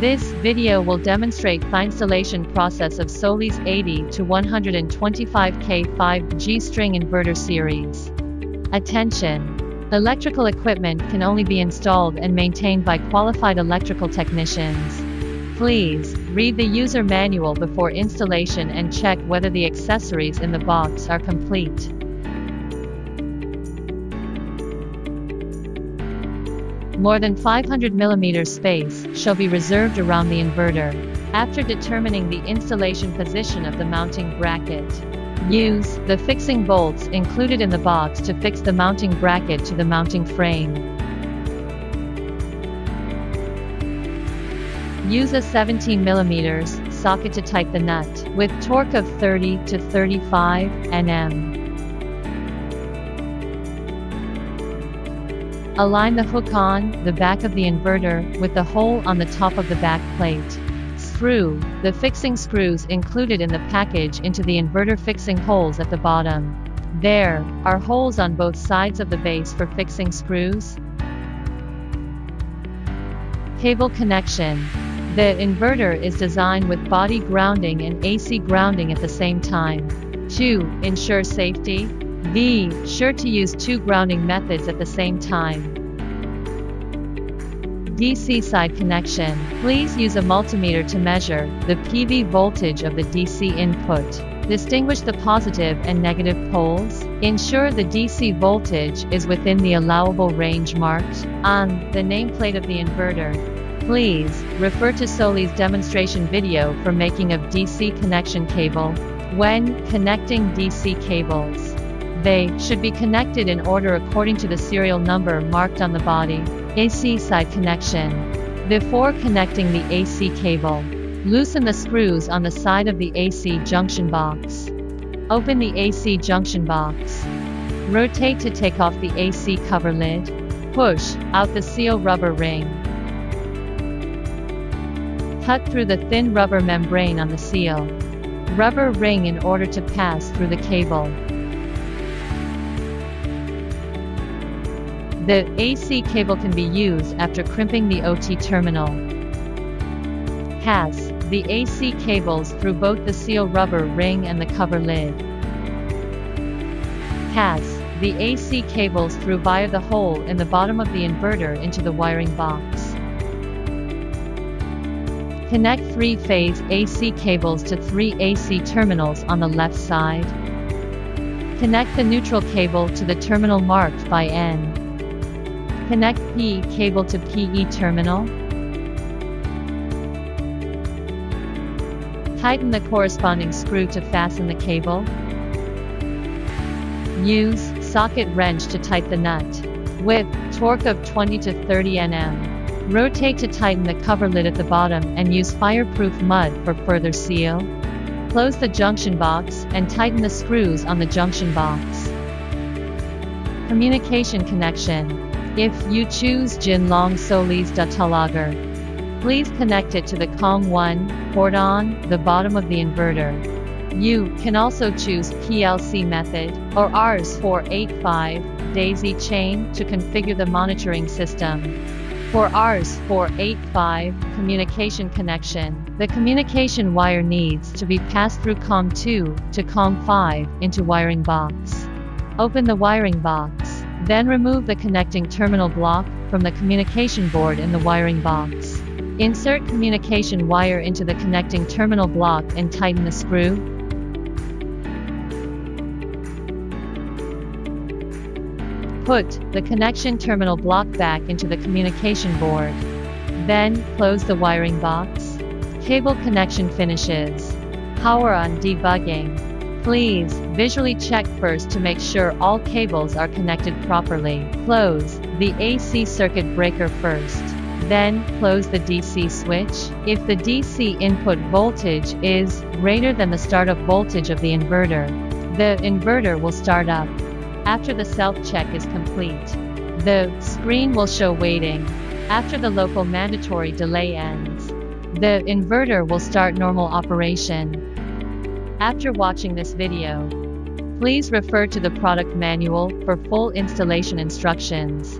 This video will demonstrate the installation process of Solis 80 to 125K 5G string inverter series. Attention! Electrical equipment can only be installed and maintained by qualified electrical technicians. Please, read the user manual before installation and check whether the accessories in the box are complete. More than 500 mm space shall be reserved around the inverter. After determining the installation position of the mounting bracket, use the fixing bolts included in the box to fix the mounting bracket to the mounting frame. Use a 17 mm socket to tighten the nut, with torque of 30 to 35 Nm. Align the hook on the back of the inverter with the hole on the top of the back plate. Screw the fixing screws included in the package into the inverter fixing holes at the bottom. There are holes on both sides of the base for fixing screws. Cable connection. The inverter is designed with body grounding and AC grounding at the same time. To ensure safety, be sure to use two grounding methods at the same time. DC side connection. Please use a multimeter to measure the PV voltage of the DC input. Distinguish the positive and negative poles. Ensure the DC voltage is within the allowable range marked on the nameplate of the inverter. Please refer to Solis demonstration video for making of DC connection cable. When connecting DC cables, they should be connected in order according to the serial number marked on the body. AC side connection. Before connecting the AC cable, loosen the screws on the side of the AC junction box. Open the AC junction box. Rotate to take off the AC cover lid. Push out the seal rubber ring. Cut through the thin rubber membrane on the seal. Rubber ring in order to pass through the cable. The AC cable can be used after crimping the OT terminal. Pass the AC cables through both the seal rubber ring and the cover lid. Pass the AC cables through via the hole in the bottom of the inverter into the wiring box. Connect three-phase AC cables to three AC terminals on the left side. Connect the neutral cable to the terminal marked by N. Connect P cable to PE terminal. Tighten the corresponding screw to fasten the cable. Use socket wrench to tighten the nut. With torque of 20 to 30 Nm. Rotate to tighten the cover lid at the bottom and use fireproof mud for further seal. Close the junction box and tighten the screws on the junction box. Communication connection. If you choose Ginlong Solis Datalogger, please connect it to the COM1 port on the bottom of the inverter. You can also choose PLC method or RS485 daisy chain to configure the monitoring system. For RS485 communication connection, the communication wire needs to be passed through COM2 to COM5 into wiring box. Open the wiring box. Then remove the connecting terminal block from the communication board in the wiring box. Insert communication wire into the connecting terminal block and tighten the screw. Put the connection terminal block back into the communication board. Then, close the wiring box. Cable connection finishes. Power on debugging. Please, visually check first to make sure all cables are connected properly. Close the AC circuit breaker first. Then, close the DC switch. If the DC input voltage is greater than the startup voltage of the inverter, the inverter will start up. After the self-check is complete, the screen will show waiting. After the local mandatory delay ends, the inverter will start normal operation. After watching this video, please refer to the product manual for full installation instructions.